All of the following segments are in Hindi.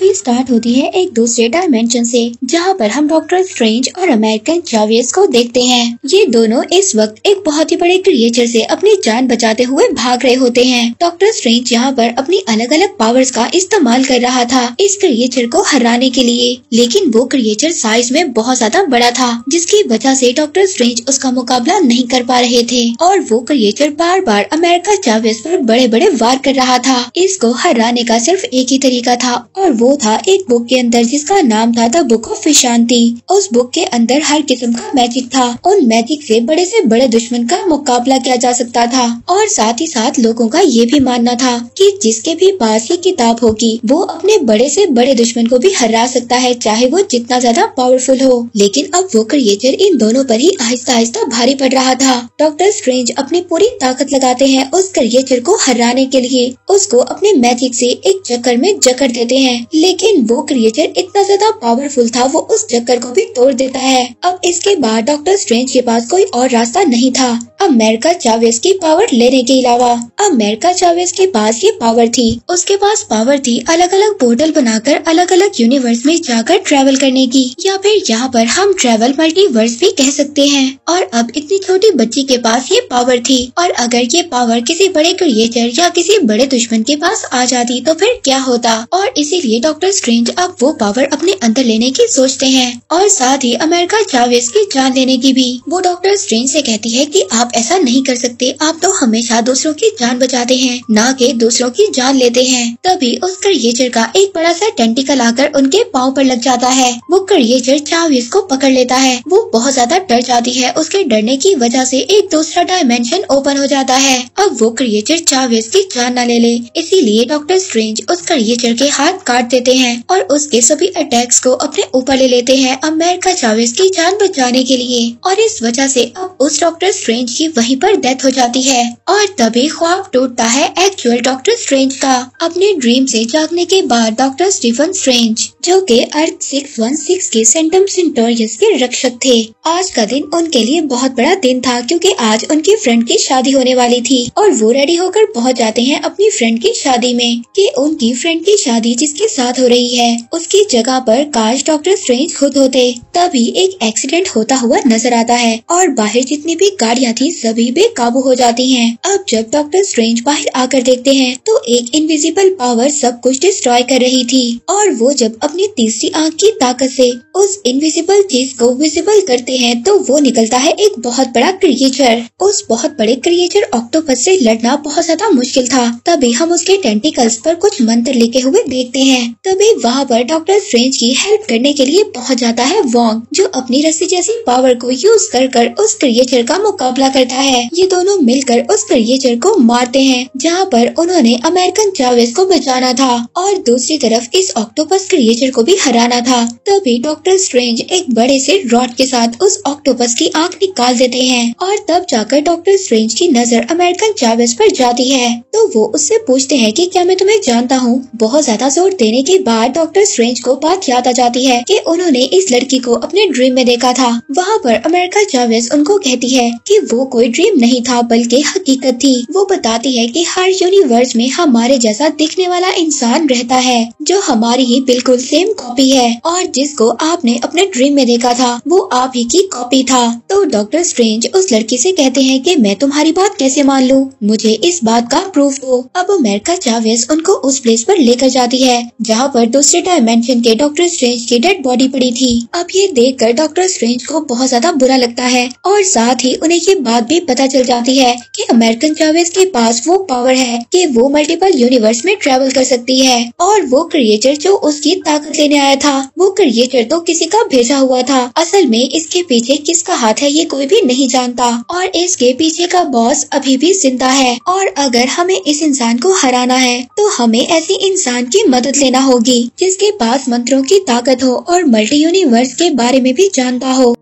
मूवी स्टार्ट होती है एक दूसरे डायमेंशन से, जहाँ पर हम डॉक्टर स्ट्रेंज और अमेरिकन चावियस को देखते हैं। ये दोनों इस वक्त एक बहुत ही बड़े क्रिएचर से अपनी जान बचाते हुए भाग रहे होते हैं। डॉक्टर स्ट्रेंज यहाँ पर अपनी अलग अलग पावर्स का इस्तेमाल कर रहा था इस क्रिएचर को हराने के लिए। लेकिन वो क्रिएचर साइज़ में बहुत ज़्यादा बड़ा था, जिसकी वजह से डॉक्टर स्ट्रेंज उसका मुकाबला नहीं कर पा रहे थे। और वो क्रिएचर बार बार अमेरिका चावियस पर बड़े बड़े वार कर रहा था। इसको हराने का सिर्फ़ एक ही तरीका था और वो था एक बुक के अंदर जिसका नाम था द बुक ऑफ़ विशांति उस बुक के अंदर हर किस्म का मैजिक था। उन मैजिक से बड़े से बड़े दुश्मन का मुकाबला किया जा सकता था। और साथ ही साथ लोगों का ये भी मानना था कि जिसके भी पास ये किताब होगी, वो अपने बड़े से बड़े दुश्मन को भी हरा सकता है, चाहे वो जितना ज़्यादा पावरफुल हो। लेकिन अब वो क्रिएचर इन दोनों पर ही आहिस्ता आहिस्ता भारी पड़ रहा था। डॉक्टर स्ट्रेंज अपनी पूरी ताकत लगाते हैं उस क्रिएचर को हराने के लिए। उसको अपने मैजिक से एक चक्कर में जकड़ देते हैं। लेकिन वो क्रिएचर इतना ज़्यादा पावरफुल था, वो उस चक्कर को भी तोड़ देता है। अब इसके बाद डॉक्टर स्ट्रेंज के पास कोई और रास्ता नहीं था। अमेरिका चावेस की पावर लेने के अलावा। अमेरिका चावेस के पास ये पावर थी। उसके पास पावर थी अलग अलग पोर्टल बनाकर अलग अलग यूनिवर्स में जाकर ट्रेवल करने की। या फिर यहाँ पर हम ट्रेवल मल्टीवर्स भी कह सकते हैं। और अब इतनी छोटी बच्ची के पास ये पावर थी। और अगर ये पावर किसी बड़े क्रिएटर या किसी बड़े दुश्मन के पास आ जाती तो फिर क्या होता? और इसीलिए डॉक्टर स्ट्रेंज अब वो पावर अपने अंदर लेने की सोचते हैं और साथ ही अमेरिका चावेस की जान लेने की भी। वो डॉक्टर स्ट्रेंज से कहती है कि आप ऐसा नहीं कर सकते, आप तो हमेशा दूसरों की जान बचाते हैं, न के दूसरों की जान लेते हैं। तभी उस क्रिएचर का एक बड़ा सा टेंटिकल आकर उनके पाँव पर लग जाता है। वो क्रिएचर चावेस को पकड़ लेता है। वो बहुत ज़्यादा डर जाती है। उसके डरने की वजह से एक दूसरा डायमेंशन ओपन हो जाता है। अब वो क्रिएचर चावेस की जान न ले ले। इसीलिए डॉक्टर स्ट्रेंज उस क्रिएचर के हाथ काट देते हैं और उसके सभी अटैक्स को अपने ऊपर ले लेते हैं अमेरिका चावेस की जान बचाने के लिए। और इस वजह से अब उस डॉक्टर स्ट्रेंज की वहीं पर डेथ हो जाती है। और तभी ख्वाब टूटता है एक्चुअल डॉक्टर स्ट्रेंज का। अपने ड्रीम से जागने के बाद डॉक्टर स्टीफन स्ट्रेंज जो के अर्थ सिक्स वन सिक्स के सेंटम सेंटोरियस के रक्षक थे। आज का दिन उनके लिए बहुत बड़ा दिन था क्योंकि आज उनकी फ्रेंड की शादी होने वाली थी। और वो रेडी होकर पहुँच जाते हैं अपनी फ्रेंड की शादी में, कि उनकी फ्रेंड की शादी जिसके साथ हो रही है। उसकी जगह पर काश डॉक्टर स्ट्रेंज खुद होते। तभी एक एक्सीडेंट होता हुआ नज़र आता है और बाहर जितनी भी गाड़ियाँ थी, सभी बेकाबू हो जाती हैं। अब जब डॉक्टर स्ट्रेंज बाहर आकर देखते हैं तो एक इनविजिबल पावर सब कुछ डिस्ट्रॉय कर रही थी। और वो जब अपनी तीसरी आँख की ताकत से उस इनविजिबल चीज़ को विजिबल करते हैं तो वो निकलता है एक बहुत बड़ा क्रिएचर उस बहुत बड़े क्रिएचर ऑक्टोपस से लड़ना बहुत ज़्यादा मुश्किल था। तभी हम उसके टेंटिकल्स पर कुछ मंत्र लिखे हुए देखते हैं। तभी वहाँ पर डॉक्टर स्ट्रेंज की हेल्प करने के लिए पहुँच जाता है वॉन्ग जो अपनी रस्सी जैसी पावर को यूज़ कर कर उस क्रिएचर का मुकाबला करता है। ये दोनों मिलकर उस क्रिएचर को मारते हैं, जहाँ पर उन्होंने अमेरिकन चावेस को बचाना था और दूसरी तरफ़ इस ऑक्टोपस क्रिएचर को भी हराना था। तभी डॉक्टर स्ट्रेंज एक बड़े से रॉड के साथ उस ऑक्टोपस की आँख निकाल देते हैं और तब जाकर डॉक्टर स्ट्रेंज की नज़र अमेरिकन चावेस पर जाती है। तो वो उससे पूछते हैं कि क्या मैं तुम्हें जानता हूँ? बहुत ज़्यादा ज़ोर देने के बाद डॉक्टर स्ट्रेंज को बात याद आ जाती है कि उन्होंने इस लड़की को अपने ड्रीम में देखा था। वहाँ पर अमेरिका चावेस उनको कहती है कि वो कोई ड्रीम नहीं था, बल्कि हकीकत थी। वो बताती है कि हर यूनिवर्स में हमारे जैसा दिखने वाला इंसान रहता है, जो हमारी ही बिल्कुल सेम कॉपी है। और जिसको आपने अपने ड्रीम में देखा था, वो आप ही की कॉपी था। तो डॉक्टर स्ट्रेंज उस लड़की से कहते हैं कि मैं तुम्हारी बात कैसे मान लूँ? मुझे इस बात का प्रूफ दो। अब अमेरिका चावेस उनको उस प्लेस पर लेकर जाती है जहाँ पर दूसरे डायमेंशन के डॉक्टर स्ट्रेंज की डेड बॉडी पड़ी थी। अब ये देखकर डॉक्टर स्ट्रेंज को बहुत ज़्यादा बुरा लगता है और साथ ही उन्हें ये बात भी पता चल जाती है कि अमेरिकन चावेस के पास वो पावर है कि वो मल्टीपल यूनिवर्स में ट्रेवल कर सकती है और वो क्रिएटर जो उसकी ताकत लेने आया था, वो क्रिएटर तो किसी का भेजा हुआ था। असल में इसके पीछे किसका हाथ है ये कोई भी नहीं जानता और इसके पीछे का बॉस अभी भी ज़िंदा है और अगर हमें इस इंसान को हराना है तो हमें ऐसे इंसान की मदद लेना होगी, जिसके पास मंत्रों की ताकत हो और मल्टी यूनिवर्स के बारे में भी जानता हो।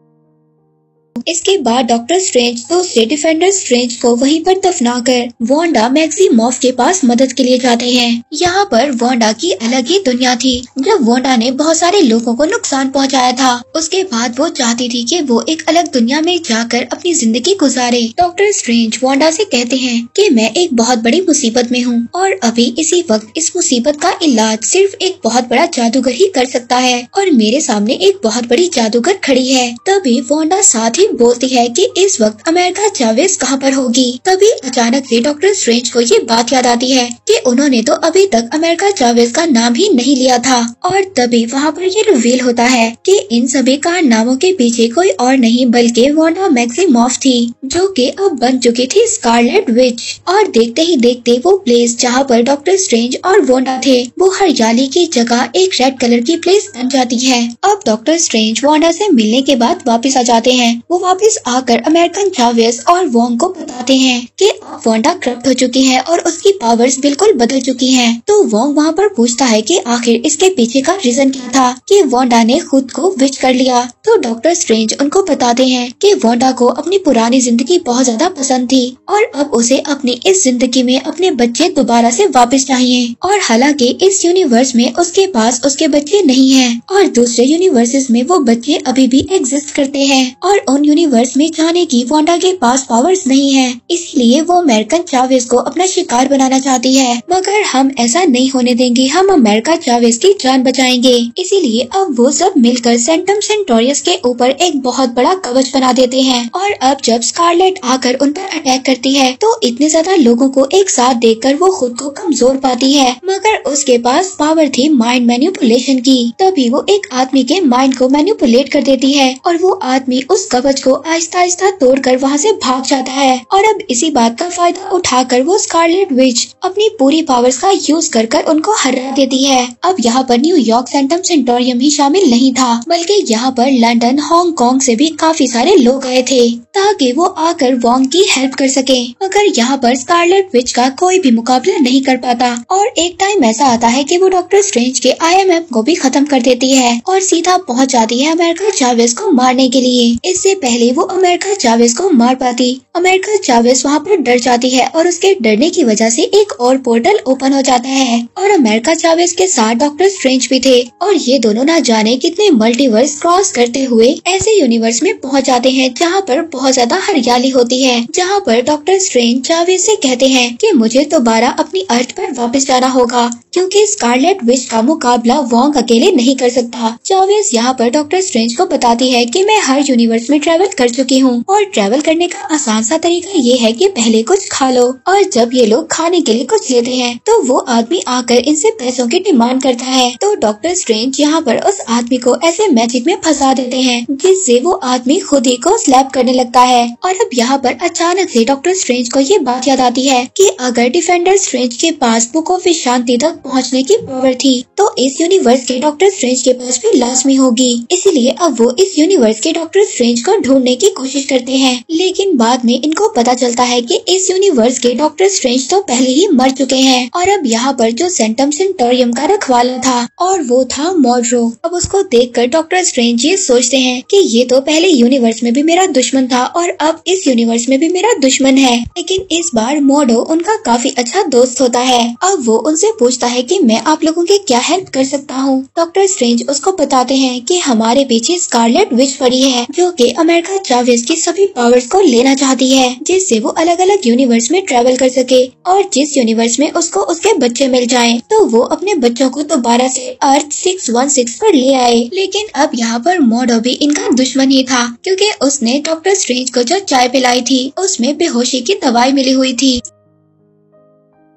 इसके बाद डॉक्टर स्ट्रेंज दूसरे डिफेंडर स्ट्रेंज को वहीं पर दफना कर वोंडा मैक्सिमोफ के पास मदद के लिए जाते हैं। यहाँ पर वोंडा की अलग ही दुनिया थी, जब वोंडा ने बहुत सारे लोगों को नुकसान पहुँचाया था। उसके बाद वो चाहती थी कि वो एक अलग दुनिया में जाकर अपनी ज़िंदगी गुजारे। डॉक्टर स्ट्रेंज वोंडा से कहते हैं कि मैं एक बहुत बड़ी मुसीबत में हूँ और अभी इसी वक्त इस मुसीबत का इलाज सिर्फ़ एक बहुत बड़ा जादूगर ही कर सकता है और मेरे सामने एक बहुत बड़ी जादूगर खड़ी है। तभी वोंडा साथ ही बोलती है कि इस वक्त अमेरिका चावेज कहाँ पर होगी? तभी अचानक से डॉक्टर स्ट्रेंज को ये बात याद आती है कि उन्होंने तो अभी तक अमेरिका चावेज का नाम ही नहीं लिया था। और तभी वहाँ पर ये रिवील होता है कि इन सभी कारनामों के पीछे कोई और नहीं, बल्कि वोंडा मैक्सिमोफ थी, जो कि अब बन चुकी थी स्कारलेट विच और देखते ही देखते वो प्लेस जहाँ पर डॉक्टर स्ट्रेंज और वोंडा थे, वो हरियाली की जगह एक रेड कलर की प्लेस बन जाती है। अब डॉक्टर स्ट्रेंज वोंडा से मिलने के बाद वापस आ जाते हैं। वो वापस आकर अमेरिकन चावेस और वोंग को बताते हैं कि वोंडा करप्ट हो चुकी है और उसकी पावर्स बिल्कुल बदल चुकी हैं। तो वोंग वहाँ पर पूछता है कि आखिर इसके पीछे का रीजन क्या था कि वोंडा ने खुद को विच कर लिया तो डॉक्टर स्ट्रेंज उनको बताते हैं कि वोंडा को अपनी पुरानी ज़िंदगी बहुत ज़्यादा पसंद थी और अब उसे अपनी इस ज़िंदगी में अपने बच्चे दोबारा से वापस चाहिए और हालाँकि इस यूनिवर्स में उसके पास उसके बच्चे नहीं है और दूसरे यूनिवर्सेस में वो बच्चे अभी भी एग्जिस्ट करते हैं और उन यूनिवर्स में जाने की वोंडा के पास पावर्स नहीं है। इसलिए वो अमेरिकन चावेज को अपना शिकार बनाना चाहती है। मगर हम ऐसा नहीं होने देंगे। हम अमेरिका चावेज की जान बचाएँगे। इसीलिए अब वो सब मिलकर सेंटम सेंटोरियस के ऊपर एक बहुत बड़ा कवच बना देते हैं। और अब जब स्कारलेट आकर उन पर अटैक करती है तो इतने ज़्यादा लोगों को एक साथ देखकर वो खुद को कमज़ोर पाती है। मगर उसके पास पावर थी माइंड मैन्युपुलेशन की। तभी वो एक आदमी के माइंड को मैन्युपुलेट कर देती है। और वो आदमी उस कवच को आहिस्ता आहिस्ता तोड़कर वहाँ से भाग जाता है। और अब इसी बात का फ़ायदा उठाकर वो स्कारलेट विच अपनी पूरी पावर्स का यूज़ कर कर उनको हरा देती है। अब यहाँ पर न्यूयॉर्क सेंटम सेंटोरियम ही शामिल नहीं था, बल्कि यहाँ पर लंदन हांगकांग से भी काफ़ी सारे लोग आए थे, ताकि वो आकर वॉन्ग की हेल्प कर सके। मगर यहाँ पर स्कारलेट विच का कोई भी मुकाबला नहीं कर पाता। और एक टाइम ऐसा आता है कि वो डॉक्टर स्ट्रेंज के आईएमएफ को भी खत्म कर देती है, और सीधा पहुँच जाती है अमेरिका चावेज को मारने के लिए। इससे पहले वो अमेरिका चावेज को मार पाती। अमेरिका चावेज वहाँ पर डर जाती है और उसके डरने की वजह से एक और पोर्टल ओपन हो जाता है और अमेरिका चावेज के साथ डॉक्टर स्ट्रेंज भी थे। और ये दोनों ना जाने कितने मल्टीवर्स क्रॉस करते हुए ऐसे यूनिवर्स में पहुँच जाते हैं, जहाँ पर बहुत ज़्यादा हरियाली होती है, जहाँ पर डॉक्टर स्ट्रेंज चावेज से कहते हैं कि मुझे दोबारा अपनी अर्थ पर वापस जाना होगा, क्योंकि स्कारलेट विच का मुकाबला वोंग अकेले नहीं कर सकता। चावेज यहाँ पर डॉक्टर स्ट्रेंज को बताती है कि मैं हर यूनिवर्स में ट्रेवल कर चुकी हूँ। और ट्रेवल करने का आसान सा तरीका ये है कि पहले कुछ खा लो और जब ये लोग खाने के लिए कुछ लेते हैं तो वो आदमी आकर इनसे पैसों की डिमांड करता है। तो डॉक्टर स्ट्रेंज यहाँ पर उस आदमी को ऐसे मैजिक में फंसा देते हैं, जिससे वो आदमी खुद ही को स्लैप करने लगता है। और अब यहाँ पर अचानक से डॉक्टर स्ट्रेंज को ये बात याद आती है कि अगर डिफेंडर स्ट्रेंज के पास बुक ऑफ़ शांति तक पहुँचने की पावर थी तो इस यूनिवर्स के डॉक्टर स्ट्रेंज के पास भी लाजमी होगी। इसीलिए अब वो इस यूनिवर्स के डॉक्टर स्ट्रेंज को ढूँढने की कोशिश करते हैं। लेकिन बाद में इनको पता चलता है कि इस यूनिवर्स के डॉक्टर स्ट्रेंज तो पहले ही मर चुके हैं। और अब यहाँ पर जो सेंटम सेंटोरियम का रखवाला था, और वो था मॉड्रो अब उसको देखकर डॉक्टर स्ट्रेंज ये सोचते हैं कि ये तो पहले यूनिवर्स में भी मेरा दुश्मन था, और अब इस यूनिवर्स में भी मेरा दुश्मन है। लेकिन इस बार मोडो उनका काफ़ी अच्छा दोस्त होता है। अब वो उनसे पूछता है कि मैं आप लोगों की क्या हेल्प कर सकता हूँ? डॉक्टर स्ट्रेंज उसको बताते हैं कि हमारे पीछे स्कारलेट विच पड़ी है, जो कि अमेरिका जावेज की सभी पावर्स को लेना चाहती है, जिससे वो अलग अलग यूनिवर्स में ट्रेवल कर सके और जिस यूनिवर्स में उसको उसके बच्चे मिल जाए तो वो अपने बच्चों को दोबारा से अर्थ 616 पर ले आए। लेकिन अब यहाँ पर मोडो भी इनका दुश्मन ही था, क्योंकि उसने डॉक्टर स्ट्रेंज को जो चाय पिलाई थी, उसमें बेहोशी की दवाई मिली हुई थी।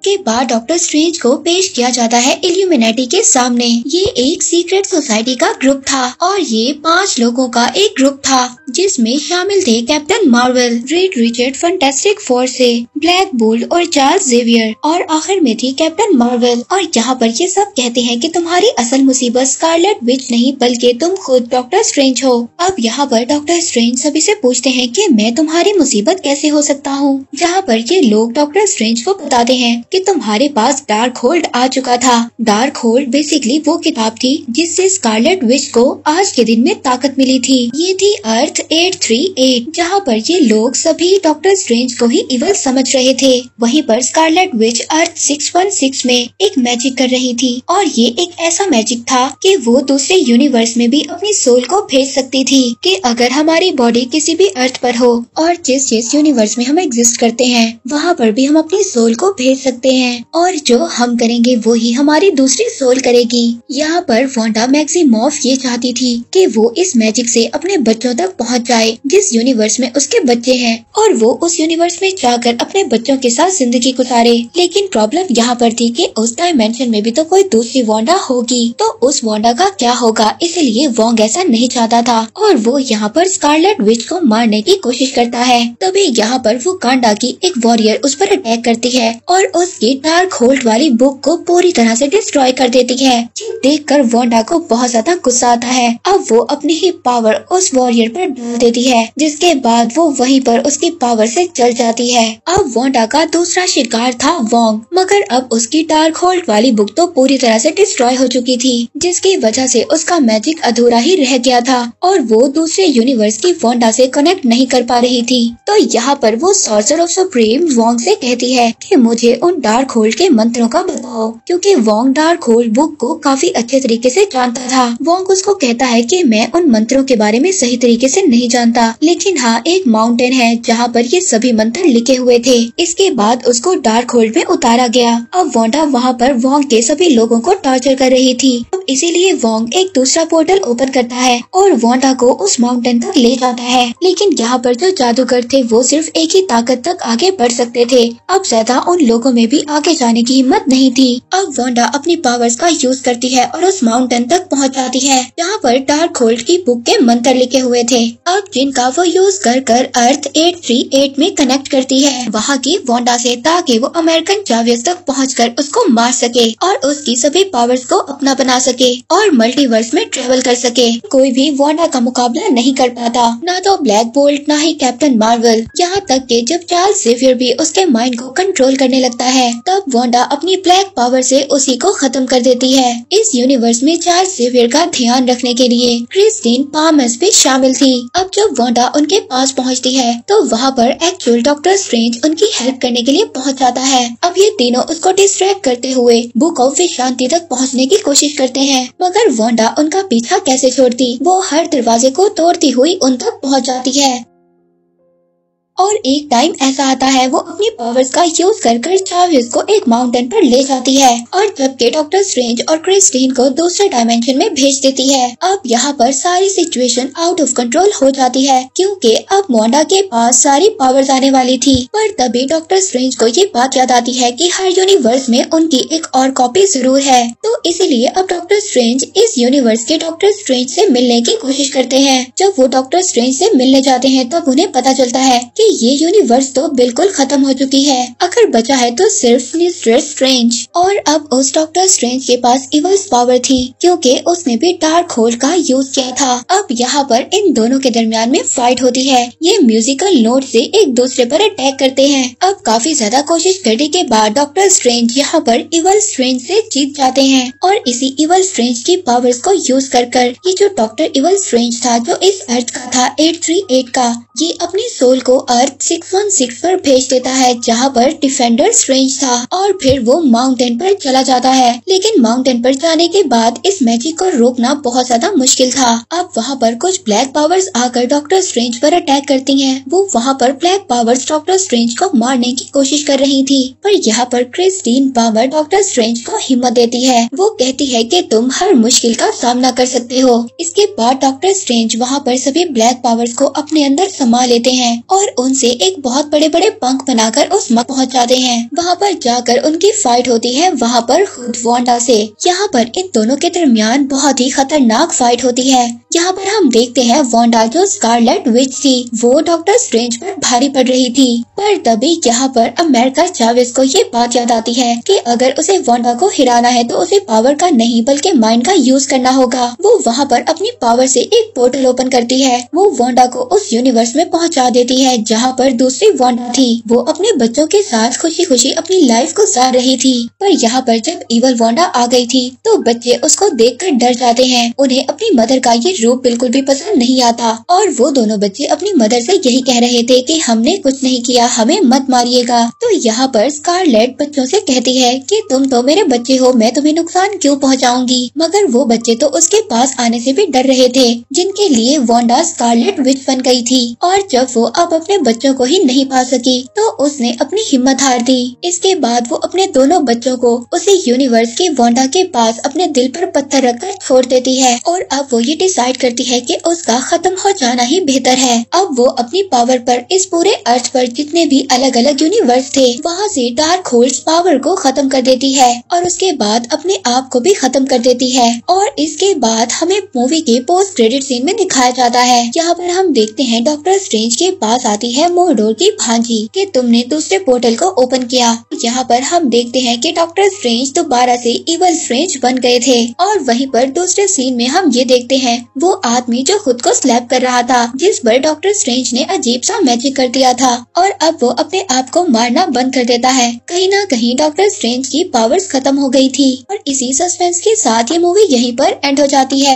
के बाद डॉक्टर स्ट्रेंज को पेश किया जाता है इल्यूमिनेटी के सामने। ये एक सीक्रेट सोसाइटी का ग्रुप था और ये पाँच लोगों का एक ग्रुप था, जिसमें शामिल थे captain Marvel Reed Richard fantastic four से ब्लैक बोल्ड और चार्ल्स जेवियर और आखिर में थी कैप्टन मार्वल और यहाँ पर ये सब कहते हैं कि तुम्हारी असल मुसीबत स्कारलेट विच नहीं, बल्कि तुम खुद डॉक्टर स्ट्रेंज हो। अब यहाँ पर डॉक्टर स्ट्रेंज सभी से पूछते हैं कि मैं तुम्हारी मुसीबत कैसे हो सकता हूँ? जहाँ पर ये लोग डॉक्टर स्ट्रेंज को बताते हैं। कि तुम्हारे पास डार्क होल्ड आ चुका था। डार्क होल्ड बेसिकली वो किताब थी जिससे स्कारलेट विच को आज के दिन में ताकत मिली थी। ये थी अर्थ एट थ्री एट जहाँ पर ये लोग सभी डॉक्टर स्ट्रेंज को ही इवल समझ रहे थे। वहीं पर Scarlet Witch earth six one six में एक मैजिक कर रही थी और ये एक ऐसा मैजिक था कि वो दूसरे यूनिवर्स में भी अपनी सोल को भेज सकती थी कि अगर हमारी बॉडी किसी भी अर्थ पर हो और जिस जिस यूनिवर्स में हम एग्जिस्ट करते हैं, वहाँ पर भी हम अपनी सोल को भेज सकते हैं। और जो हम करेंगे, वो ही हमारी दूसरी सोल करेगी। यहाँ पर फोंडा मैक्सिमोफ ये चाहती थी कि वो इस मैजिक से अपने बच्चों तक पहुँच जाए, जिस यूनिवर्स में उसके बच्चे हैं। और वो उस यूनिवर्स में जाकर अपने बच्चों के साथ ज़िंदगी गुजारे। लेकिन प्रॉब्लम यहाँ पर थी कि उस डायमेंशन में भी तो कोई दूसरी वोंडा होगी। तो उस वोंडा का क्या होगा? इसलिए वोंग ऐसा नहीं चाहता था। और वो यहाँ पर स्कारलेट विच को मारने की कोशिश करता है। तभी यहाँ पर वो कांडा की एक वॉरियर उस पर अटैक करती है। और उसकी डार्क होल्ड वाली बुक को पूरी तरह से डिस्ट्रॉय कर देती है। देख कर वोंडा को बहुत ज़्यादा गुस्सा आता है। अब वो अपनी ही पावर उस वॉरियर पर डाल देती है, जिसके बाद वो वहीं पर उसकी पावर से चल जाती है। अब वोंडा का दूसरा शिकार था वोंग मगर अब उसकी डार्क होल्ड वाली बुक तो पूरी तरह से डिस्ट्रॉय हो चुकी थी, जिसकी वजह से उसका मैजिक अधूरा ही रह गया था, और वो दूसरे यूनिवर्स की वोंडा से कनेक्ट नहीं कर पा रही थी। तो यहाँ पर वो सॉर्सर ऑफ़ सुप्रीम वोंग से कहती है कि मुझे उन डार्क होल्ड के मंत्रों का बताओ। क्योंकि वोंग डार्क होल्ड बुक को काफ़ी अच्छे तरीके से जानता था। वोंग उसको कहता है कि मैं उन मंत्रों के बारे में सही तरीके से नहीं जानता। लेकिन हाँ एक माउंटेन है जहाँ पर ये सभी मंत्र लिखे हुए थे। इसके बाद उसको डार्क होल्ड में उतारा गया। अब वोंडा वहाँ पर वोंग के सभी लोगों को टॉर्चर कर रही थी। अब इसीलिए वोंग एक दूसरा पोर्टल ओपन करता है और वोंडा को उस माउंटेन तक ले जाता है। लेकिन यहाँ पर जो जादूगर थे, वो सिर्फ़ एक ही ताकत तक आगे बढ़ सकते थे। अब ज़्यादा उन लोगों में भी आगे जाने की हिम्मत नहीं थी। अब वोंडा अपनी पावर्स का यूज़ करती है और उस माउंटेन तक पहुँच जाती है। जहाँ पर डार्क होल्ड की बुक के मंत्र लिखे हुए थे। अब जिनका वो यूज़ कर कर अर्थ एट थ्री एट में कनेक्ट करती है, वहाँ की वोंडा से ताकि वो अमेरिकन जावियस तक पहुँच कर उसको मार सके और उसकी सभी पावर्स को अपना बना सके और मल्टीवर्स में ट्रेवल कर सके। कोई भी वोंडा का मुकाबला नहीं कर पाता। न तो ब्लैक बोल्ट न ही कैप्टन मार्वल यहाँ तक के जब चार्ल्स जेवियर भी उसके माइंड को कंट्रोल करने लगता है तब वोंडा अपनी ब्लैक पावर से उसी को खत्म कर देती है। इस यूनिवर्स में चार जेवियर का ध्यान रखने के लिए क्रिस्टीन पामस भी शामिल थी। अब जब वोंडा उनके पास पहुँचती है तो वहाँ पर एक्चुअल डॉक्टर स्ट्रेंज उनकी हेल्प करने के लिए पहुँच जाता है। अब ये तीनों उसको डिस्ट्रैक्ट करते हुए बुक ऑफ़ शांति तक पहुँचने की कोशिश करते हैं। मगर वोंडा उनका पीछा कैसे छोड़ती? वो हर दरवाजे को तोड़ती हुई उन तक पहुँच जाती है। और एक टाइम ऐसा आता है, वो अपनी पावर्स का यूज़ कर कर चार्ल्स को एक माउंटेन पर ले जाती है और जबकि डॉक्टर स्ट्रेंज और क्रिस्टीन को दूसरे डायमेंशन में भेज देती है। अब यहाँ पर सारी सिचुएशन आउट ऑफ़ कंट्रोल हो जाती है, क्योंकि अब मोंडा के पास सारी पावर्स आने वाली थी। पर तभी डॉक्टर स्ट्रेंज को ये बात याद आती है की हर यूनिवर्स में उनकी एक और कॉपी ज़रूर है। तो इसीलिए अब डॉक्टर स्ट्रेंज इस यूनिवर्स के डॉक्टर स्ट्रेंज से मिलने की कोशिश करते हैं। जब वो डॉक्टर स्ट्रेंज से मिलने जाते हैं, तब उन्हें पता चलता है कि ये यूनिवर्स तो बिल्कुल खत्म हो चुकी है। अगर बचा है तो सिर्फ़ मिस्टर स्ट्रेंज और अब उस डॉक्टर स्ट्रेंज के पास इवर्स पावर थी, क्योंकि उसने भी डार्क होल का यूज़ किया था। अब यहाँ पर इन दोनों के दरमियान में फाइट होती है। ये म्यूजिकल नोट से एक दूसरे पर अटैक करते हैं। अब काफ़ी ज़्यादा कोशिश करने के बाद डॉक्टर स्ट्रेंज यहाँ पर इवल स्ट्रेंज से जीत जाते हैं। और इसी इवल स्ट्रेंज की पावर्स को यूज़ कर कर, ये जो डॉक्टर इवल स्ट्रेंज था, जो इस अर्थ का था एट थ्री एट का, ये अपनी सोल को वन सिक्स पर भेज देता है, जहाँ पर डिफेंडर स्ट्रेंज था, और फिर वो माउंटेन पर चला जाता है। लेकिन माउंटेन पर जाने के बाद इस मैजिक को रोकना बहुत ज़्यादा मुश्किल था। अब वहाँ पर कुछ ब्लैक पावर्स आकर डॉक्टर स्ट्रेंज पर अटैक करती हैं। वो वहाँ पर ब्लैक पावर्स डॉक्टर स्ट्रेंज को मारने की कोशिश कर रही थी। पर यहाँ पर क्रिस्टीन पावर डॉक्टर स्ट्रेंज को हिम्मत देती है। वो कहती है कि तुम हर मुश्किल का सामना कर सकते हो। इसके बाद डॉक्टर स्ट्रेंज वहाँ पर सभी ब्लैक पावर्स को अपने अंदर समा लेते हैं, और उनसे एक बहुत बड़े बड़े पंख बनाकर उस मक पहुँच जाते हैं। वहाँ पर जाकर उनकी फाइट होती है, वहाँ पर खुद वोंडा से। यहाँ पर इन दोनों के दरमियान बहुत ही खतरनाक फाइट होती है। यहाँ पर हम देखते हैं वोंडा जो स्कारलेट विच थी, वो डॉक्टर स्ट्रेंज पर भारी पड़ रही थी। पर तभी यहाँ पर अमेरिका चावेस को ये बात याद आती है कि अगर उसे वोंडा को हिराना है तो उसे पावर का नहीं, बल्कि माइंड का यूज़ करना होगा। वो वहाँ पर अपनी पावर से एक पोर्टल ओपन करती है। वो वोंडा को उस यूनिवर्स में पहुँचा देती है जहाँ पर दूसरी वोंडा थी। वो अपने बच्चों के साथ खुशी खुशी अपनी लाइफ गुजार रही थी। पर यहाँ पर जब इवल वोंडा आ गई थी तो बच्चे उसको देख डर जाते हैं। उन्हें अपनी मदर का ये रूप बिल्कुल भी पसंद नहीं आता। और वो दोनों बच्चे अपनी मदर से यही कह रहे थे कि हमने कुछ नहीं किया, हमें मत मारिएगा। तो यहाँ पर स्कारलेट बच्चों से कहती है कि तुम तो मेरे बच्चे हो, मैं तुम्हें नुकसान क्यों पहुँचाऊँगी? मगर वो बच्चे तो उसके पास आने से भी डर रहे थे, जिनके लिए वोंडा स्कारलेट विच बन गई थी। और जब वो अब अपने बच्चों को ही नहीं पा सकी। तो उसने अपनी हिम्मत हार दी। इसके बाद वो अपने दोनों बच्चों को उसी यूनिवर्स के वोंडा के पास अपने दिल पर पत्थर रखकर छोड़ देती है। और अब वो ये डिसाइड करती है कि उसका खत्म हो जाना ही बेहतर है। अब वो अपनी पावर पर इस पूरे अर्थ पर जितने भी अलग अलग यूनिवर्स थे, वहाँ से डार्क होल्ड पावर को खत्म कर देती है। और उसके बाद अपने आप को भी खत्म कर देती है। और इसके बाद हमें मूवी के पोस्ट क्रेडिट सीन में दिखाया जाता है। यहाँ पर हम देखते हैं डॉक्टर स्ट्रेंज के पास आती है मोरडोर की भांजी कि तुमने दूसरे पोर्टल को ओपन किया। यहाँ पर हम देखते हैं कि डॉक्टर स्ट्रेंज दोबारा से इवल स्ट्रेंज बन गए थे। और वहीं पर दूसरे सीन में हम ये देखते हैं, वो आदमी जो खुद को स्लैप कर रहा था, जिस पर डॉक्टर स्ट्रेंज ने अजीब सा मैजिक कर दिया था। और अब वो अपने आप को मारना बंद कर देता है। कहीं ना कहीं डॉक्टर स्ट्रेंज की पावर्स खत्म हो गई थी। और इसी सस्पेंस के साथ ये मूवी यहीं पर एंड हो जाती है।